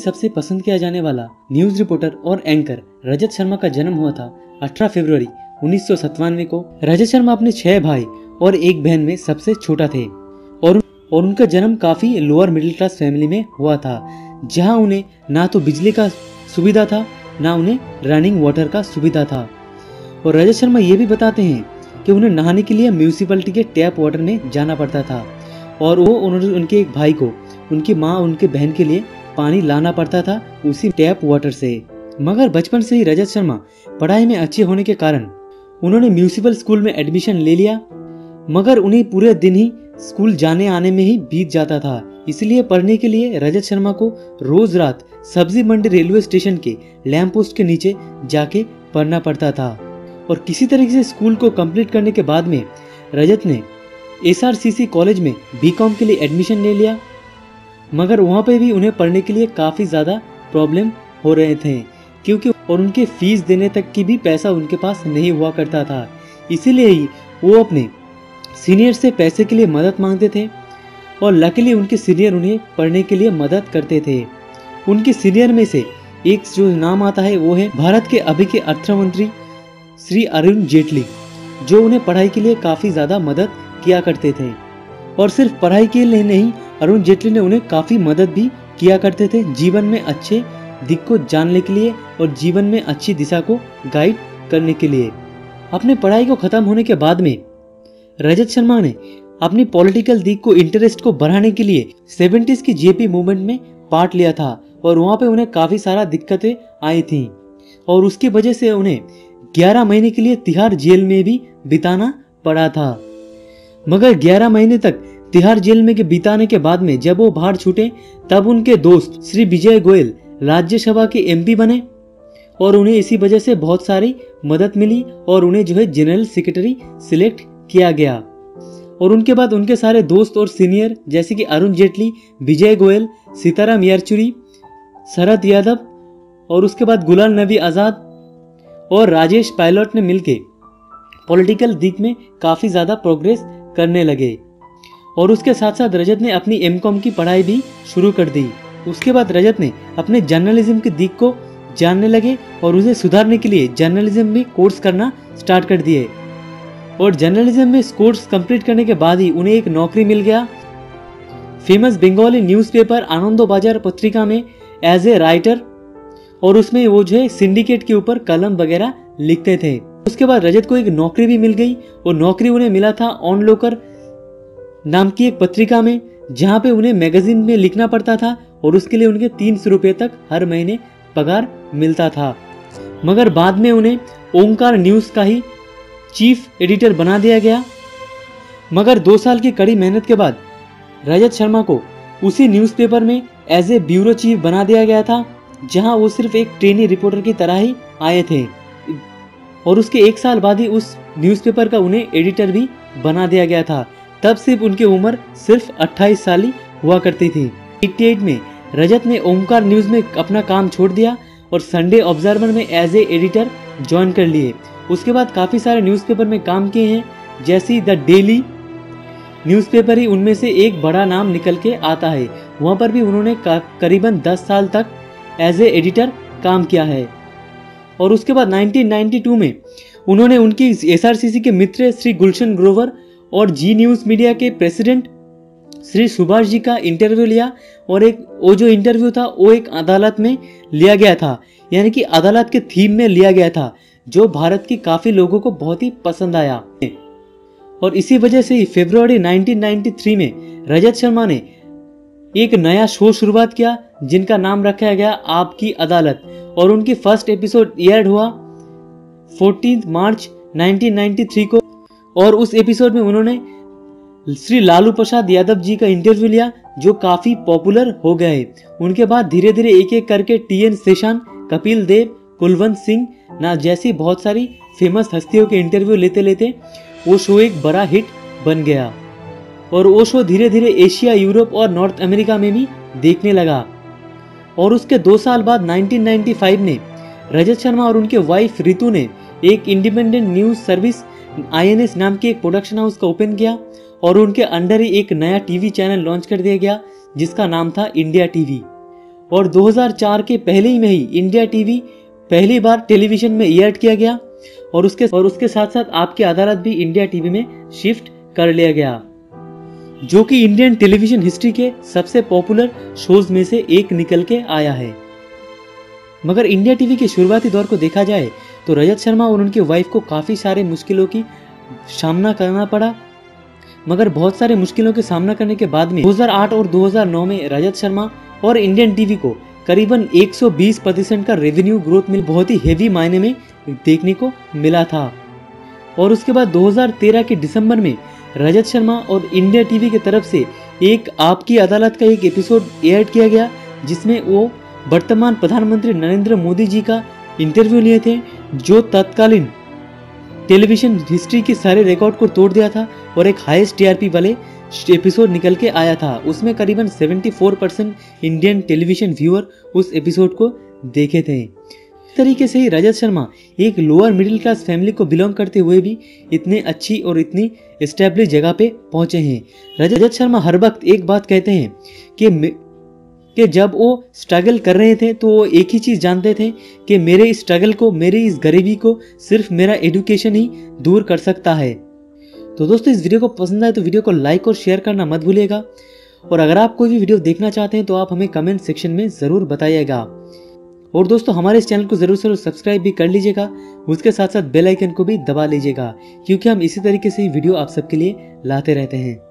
सबसे पसंद किया जाने वाला न्यूज़ रिपोर्टर और एंकर रजत शर्मा का जन्म हुआ था 18 फरवरी उन्नीस को। रजत शर्मा अपने छह भाई और एक बहन में सबसे छोटा थे और और उनका जन्म काफ़ी लोअर मिडिल क्लास फैमिली में हुआ था, जहाँ उन्हें ना तो बिजली का सुविधा था, ना उन्हें रनिंग वाटर का सुविधा था। और रजत शर्मा ये भी बताते हैं कि उन्हें नहाने के लिए म्यूनिसिपैलिटी के टैप वाटर में जाना पड़ता था और वो उन्होंने उनके एक भाई को, उनकी माँ, उनके बहन के लिए पानी लाना पड़ता था उसी टैप वाटर से। मगर बचपन से ही रजत शर्मा पढ़ाई में अच्छे होने के कारण उन्होंने म्यूनिसिपल स्कूल में एडमिशन ले लिया। मगर उन्हें पूरे दिन ही स्कूल जाने आने में ही बीत जाता था। इसलिए पढ़ने के लिए रजत शर्मा को रोज रात सब्ज़ी मंडी रेलवे स्टेशन के लैंप पोस्ट के नीचे जाके पढ़ना पड़ता था। और किसी तरीके से स्कूल को कंप्लीट करने के बाद में रजत ने एसआरसीसी कॉलेज में बीकॉम के लिए एडमिशन ले लिया। मगर वहाँ पे भी उन्हें पढ़ने के लिए काफ़ी ज़्यादा प्रॉब्लम हो रहे थे, क्योंकि और उनके फ़ीस देने तक की भी पैसा उनके पास नहीं हुआ करता था। इसीलिए ही वो अपने सीनियर से पैसे के लिए मदद मांगते थे और लकीली उनके सीनियर उन्हें पढ़ने के लिए मदद करते थे। उनके सीनियर में से एक जो नाम आता है, वो है भारत के अभी के अर्थ मंत्री श्री अरुण जेटली, जो उन्हें पढ़ाई के लिए काफ़ी ज़्यादा मदद किया करते थे। और सिर्फ़ पढ़ाई के लिए नहीं अरुण जेटली ने उन्हें काफ़ी मदद भी किया करते थे जीवन में अच्छे दिख को जानने के लिए और जीवन में अच्छी दिशा को गाइड करने के लिए। अपने पढ़ाई को खत्म होने के बाद में रजत शर्मा ने अपनी पॉलिटिकल दिख को इंटरेस्ट को बढ़ाने के लिए सेवेंटीज की जेपी मूवमेंट में पार्ट लिया था और वहाँ पे उन्हें काफ़ी सारा दिक्कतें आई थी और उसकी वजह से उन्हें 11 महीने के लिए तिहाड़ जेल में भी बिताना पड़ा था। मगर 11 महीने तक तिहाड़ जेल में के बिताने के बाद में जब वो बाहर छूटे, तब उनके दोस्त श्री विजय गोयल राज्यसभा के एमपी बने और उन्हें इसी वजह से बहुत सारी मदद मिली और उन्हें जो है जनरल सेक्रेटरी सिलेक्ट किया गया। और उनके बाद उनके सारे दोस्त और सीनियर जैसे कि अरुण जेटली, विजय गोयल, सीताराम येचुरी शरद यादव और उसके बाद गुलाम नबी आज़ाद और राजेश पायलट ने मिलकर पॉलिटिकल दिख में काफ़ी ज़्यादा प्रोग्रेस करने लगे। और उसके साथ साथ रजत ने अपनी एम की पढ़ाई भी शुरू कर दी। उसके बाद रजत ने अपने जर्नलिज्म के दिग को जानने लगे और उसे सुधारने के लिए जर्नलिज्म में कोर्स करना स्टार्ट कर दिए। और जर्नलिज्म में कोर्स कंप्लीट करने के बाद ही उन्हें एक नौकरी मिल गया। फ़ेमस बंगाली न्यूज़पेपर आनंदो बाज़ार पत्रिका में एज ए राइटर और उसमें वो जो है सिंडिकेट के ऊपर कलम वगैरह लिखते थे। उसके बाद रजत को एक नौकरी भी मिल गई और नौकरी उन्हें मिला था ऑन लोकर नाम की एक पत्रिका में, जहाँ पे उन्हें मैगजीन में लिखना पड़ता था और उसके लिए उनके तीन सौ रुपये तक हर महीने पगार मिलता था। मगर बाद में उन्हें ओंकार न्यूज़ का ही चीफ एडिटर बना दिया गया। मगर दो साल की कड़ी मेहनत के बाद, रजत शर्मा को उसी न्यूज़पेपर में एज ए ब्यूरो चीफ बना दिया गया था, जहाँ वो सिर्फ़ एक ट्रेनी रिपोर्टर की तरह ही आए थे। और उसके एक साल बाद ही उस न्यूज़पेपर का उन्हें एडिटर भी बना दिया गया था। तब सिर्फ़ उनकी उम्र सिर्फ़ 28 साल ही हुआ करती थी। 88 में रजत ने ओमकार न्यूज़ में अपना काम छोड़ दिया और संडे ऑब्जर्वर में एज ए एडिटर ज्वाइन कर लिए। उसके बाद काफ़ी सारे न्यूज़पेपर में काम किए हैं, जैसी द डेली न्यूज़पेपर ही उनमें से एक बड़ा नाम निकल के आता है। वहाँ पर भी उन्होंने करीबन 10 साल तक एज ए एडिटर काम किया है। और उसके बाद 1992 में उन्होंने उनकी एसआरसीसी के मित्र श्री गुलशन ग्रोवर और जी न्यूज़ मीडिया के प्रेसिडेंट श्री सुभाष जी का इंटरव्यू लिया और एक, वो जो इंटरव्यू था, वो एक अदालत में लिया गया था। यानी कि अदालत के थीम में लिया गया था, जो भारत की काफ़ी लोगों को बहुत ही पसंद आया। और इसी वजह से ही फरवरी 1993 में रजत शर्मा ने एक नया शो शुरुआत किया, जिनका नाम रखा गया आपकी अदालत। और उनकी फ़र्स्ट एपिसोड एयर्ड हुआ 14 मार्च 1993 को। और उस एपिसोड में उन्होंने श्री लालू प्रसाद यादव जी का इंटरव्यू लिया, जो काफ़ी पॉपुलर हो गए उनके बाद धीरे धीरे एक एक करके टी एन शेषान कपिल देव, कुलवंत सिंह, ना जैसी बहुत सारी फ़ेमस हस्तियों के इंटरव्यू लेते लेते वो शो एक बड़ा हिट बन गया। और वो शो धीरे धीरे एशिया यूरोप और नॉर्थ अमेरिका में भी देखने लगा। और उसके दो साल बाद 1995 में, रजत शर्मा और उनके वाइफ रितु ने एक इंडिपेंडेंट न्यूज़ सर्विस आईएनएस नाम के एक प्रोडक्शन हाउस का ओपन किया और उनके अंडर ही एक नया टीवी चैनल लॉन्च कर दिया गया, जिसका नाम था इंडिया टीवी और 2004 के पहले ही में ही इंडिया टीवी पहली बार टेलीविज़न में एयर्ड किया गया और उसके और उसके साथ साथ आपकी अदालत भी इंडिया टीवी में शिफ्ट कर लिया गया, जो कि इंडियन टेलीविज़न हिस्ट्री के सबसे पॉपुलर शोज़ में से एक निकल के आया है। मगर इंडिया टीवी के शुरुआती दौर को देखा जाए तो रजत शर्मा और उनकी वाइफ को काफ़ी सारे मुश्किलों की सामना करना पड़ा। मगर बहुत सारे मुश्किलों के सामना करने के बाद में 2008 और 2009 में रजत शर्मा और इंडियन टीवी को करीबन 120 प्रतिशत का रेवेन्यू ग्रोथ मिल, बहुत ही हेवी मायने में देखने को मिला था। और उसके बाद 2013 के दिसंबर में रजत शर्मा और इंडिया टीवी की तरफ़ से एक आपकी अदालत का एक एपिसोड एयर किया गया, जिसमें वो वर्तमान प्रधानमंत्री नरेंद्र मोदी जी का इंटरव्यू लिए थे। जो तत्कालीन टेलीविज़न हिस्ट्री के सारे रिकॉर्ड को तोड़ दिया था और एक हाईएस्ट टीआरपी वाले एपिसोड निकल के आया था, उसमें करीबन 74 परसेंट इंडियन टेलीविज़न व्यूअर उस एपिसोड को देखे थे। तरीके से ही रजत शर्मा एक लोअर मिडिल क्लास फैमिली को बिलोंग करते हुए भी इतने अच्छी और इतनी स्टेब्लिश जगह पे पहुँचे हैं। रजत शर्मा हर वक्त एक बात कहते हैं कि कि जब वो स्ट्रगल कर रहे थे तो वो एक ही चीज़ जानते थे कि मेरे इस स्ट्रगल को, मेरी इस गरीबी को सिर्फ़ मेरा एडुकेशन ही दूर कर सकता है। तो दोस्तों, इस वीडियो को पसंद आए तो वीडियो को लाइक और शेयर करना मत भूलिएगा। और अगर आप कोई भी वीडियो देखना चाहते हैं तो आप हमें कमेंट सेक्शन में ज़रूर बताइएगा। और दोस्तों, हमारे इस चैनल को ज़रूर ज़रूर सब्सक्राइब भी कर लीजिएगा। उसके साथ साथ बेल आइकन को भी दबा लीजिएगा, क्योंकि हम इसी तरीके से ही वीडियो आप सबके लिए लाते रहते हैं।